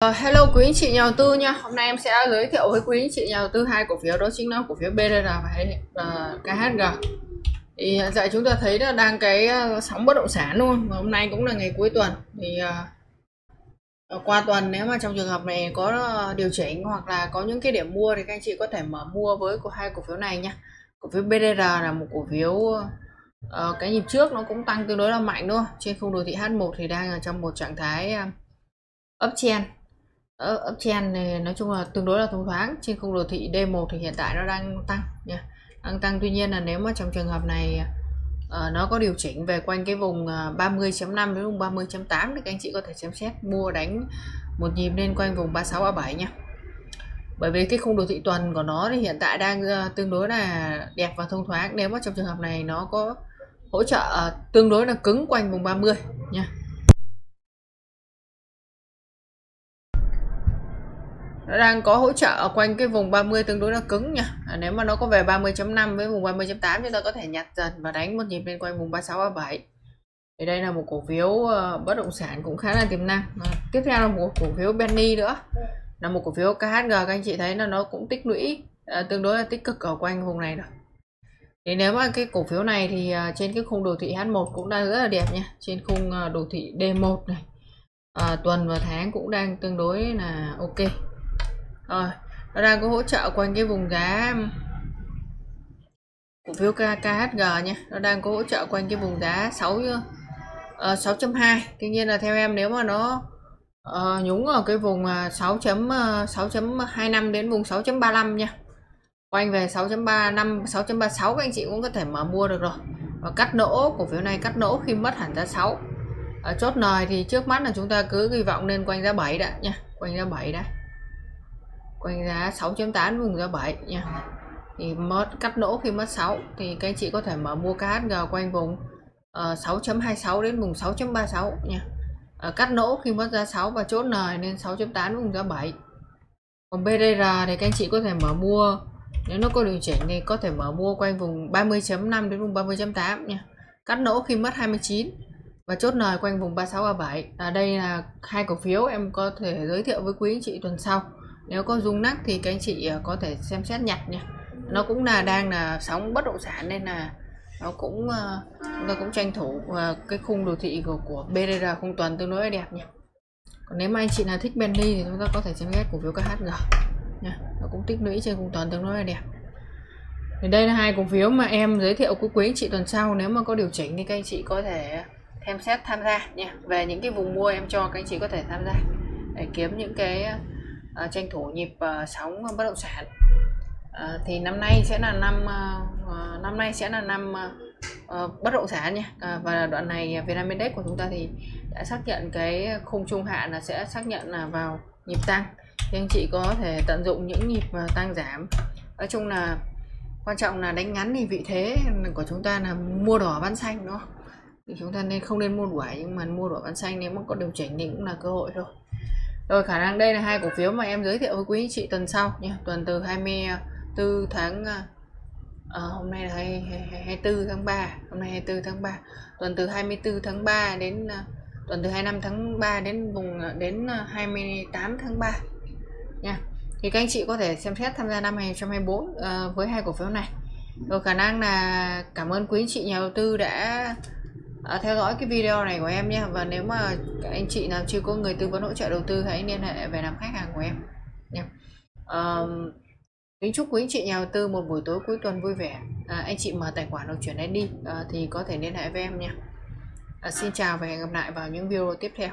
Ờ, hello quý anh chị nhà đầu tư nha. Hôm nay em sẽ giới thiệu với quý anh chị nhà đầu tư hai cổ phiếu đó chính là cổ phiếu BDR và uh, ờ, KHG thì ờ, hiện tại chúng ta thấy là đang cái sóng bất động sản luôn. Và hôm nay cũng là ngày cuối tuần. Thì uh, qua tuần nếu mà trong trường hợp này có điều chỉnh hoặc là có những cái điểm mua thì các anh chị có thể mở mua với của hai cổ phiếu này nha. Cổ phiếu BDR là một cổ phiếu uh, cái nhịp trước nó cũng tăng tương đối là mạnh đúng không? Trên khung đồ thị H1 thì đang ở trong một trạng thái uptrend. Ờ, ở uptrend này nói chung là tương đối là thông thoáng trên khung đồ thị D1 thì hiện tại nó đang tăng nha. Đang tăng tuy nhiên là nếu mà trong trường hợp này uh, nó có điều chỉnh về quanh cái vùng ờ, 30.5 đến vùng 30.8 thì các anh chị có thể xem xét mua đánh một nhịp lên quanh vùng 36 37 nha. Bởi vì cái khung đồ thị tuần của nó thì hiện tại đang uh, tương đối là đẹp và thông thoáng. Nếu mà trong trường hợp này nó có hỗ trợ uh, tương đối là cứng quanh vùng 30 nha. Nó đang có hỗ trợ ở quanh cái vùng 30 tương đối là cứng nha. À, nếu mà nó có về 30.5 với vùng 30.8 chúng ta có thể nhặt dần và đánh một nhịp lên quanh vùng 36 37 thì đây là một cổ phiếu uh, bất động sản cũng khá là tiềm năng. À, tiếp theo là một cổ phiếu Benny nữa. Là một cổ phiếu KHG các anh chị thấy là nó cũng tích lũy à, tương đối là tích cực ở quanh vùng này rồi. Thì nếu mà cái cổ phiếu này thì trên cái khung đồ thị H1 cũng đang rất là đẹp nha. Trên khung đồ thị D1 này. À, tuần và tháng cũng đang tương đối là ok rồi nó đang có hỗ trợ quanh cái vùng giá cổ phiếu KHG nha. Nó đang có hỗ trợ quanh cái vùng giá 6 uh, 6.2 tuy nhiên là theo em nếu mà nó uh, nhúng ở cái vùng à, 6 6.25 ờ, đến vùng 6.35 nha. Quanh về 6.35 6.36 các anh chị cũng có thể mở mua được rồi. Và cắt nỗ cổ phiếu này cắt nỗ khi mất hẳn giá 6 ở chốt nời thì trước mắt là chúng ta cứ kỳ vọng nên quanh giá 7 đã nha quanh giá 7 đã quanh giá 6.8 vùng giá 7 nha. Thì mất cắt lỗ khi mất 6 thì các anh chị có thể mở mua KHG quanh vùng ờ, uh, 6.26 đến vùng 6.36 nha. Uh, cắt lỗ khi mất giá 6 và chốt lời lên 6.8 vùng giá 7 còn BDR thì các anh chị có thể mở mua. Nếu nó có điều chỉnh thì có thể mở mua quanh vùng 30.5 đến vùng 30.8 nha. Cắt lỗ khi mất 29 và chốt lời quanh vùng 36 37 à, đây là hai cổ phiếu em có thể giới thiệu với quý anh chị tuần sau nếu có rung nắc thì các anh chị ờ, có thể xem xét nhặt nha. Nó cũng là đang là sóng bất động sản nên là nó cũng ờ, chúng ta cũng tranh thủ ờ, cái khung đồ thị của, của BDR khung tuần tương đối đẹp nha. Còn nếu mà anh chị nào thích Bentley thì chúng ta có thể xem xét cổ phiếu KHG nha. Nó cũng tích lũy trên khung tuần tương đối là đẹp. Thì đây là hai cổ phiếu mà em giới thiệu của quý anh chị tuần sau. Nếu mà có điều chỉnh thì các anh chị có thể xem xét tham gia nha. Về những cái vùng mua em cho các anh chị có thể tham gia để kiếm những cái uh, tranh thủ nhịp uh, sóng ờ, bất động sản. Uh, thì năm nay sẽ là năm uh, năm nay sẽ là năm uh, bất động sản nha. Uh, và đoạn này Vietnam Index của chúng ta thì đã xác nhận cái khung trung hạn là sẽ xác nhận là vào nhịp tăng. Thì anh chị có thể tận dụng những nhịp tăng giảm. Nói chung là quan trọng là đánh ngắn thì vị thế của chúng ta là mua đỏ bán xanh đó thì chúng ta nên không nên mua đuổi nhưng mà mua đỏ bán xanh nếu mà có điều chỉnh thì cũng là cơ hội thôi rồi khả năng đây là hai cổ phiếu mà em giới thiệu với quý anh chị tuần sau nhé tuần từ 24 tháng à, à, hôm nay là 24 tháng 3 hôm nay 24 tháng 3 tuần từ 24 tháng 3 đến uh, tuần từ 25 tháng 3 đến vùng à, đến 28 tháng 3 nha. Thì các anh chị có thể xem xét tham gia năm 2024 uh, với hai cổ phiếu này. Rồi khả năng là cảm ơn quý anh chị nhà đầu tư đã à, theo dõi cái video này của em nhé và nếu mà các anh chị nào chưa có người tư vấn hỗ trợ đầu tư hãy liên hệ về làm khách hàng của em nhé à, kính chúc quý anh chị nhà đầu tư một buổi tối cuối tuần vui vẻ. À, anh chị mở tài khoản hoặc chuyển đi. À, thì có thể liên hệ với em nha. À, xin chào và hẹn gặp lại vào những video tiếp theo.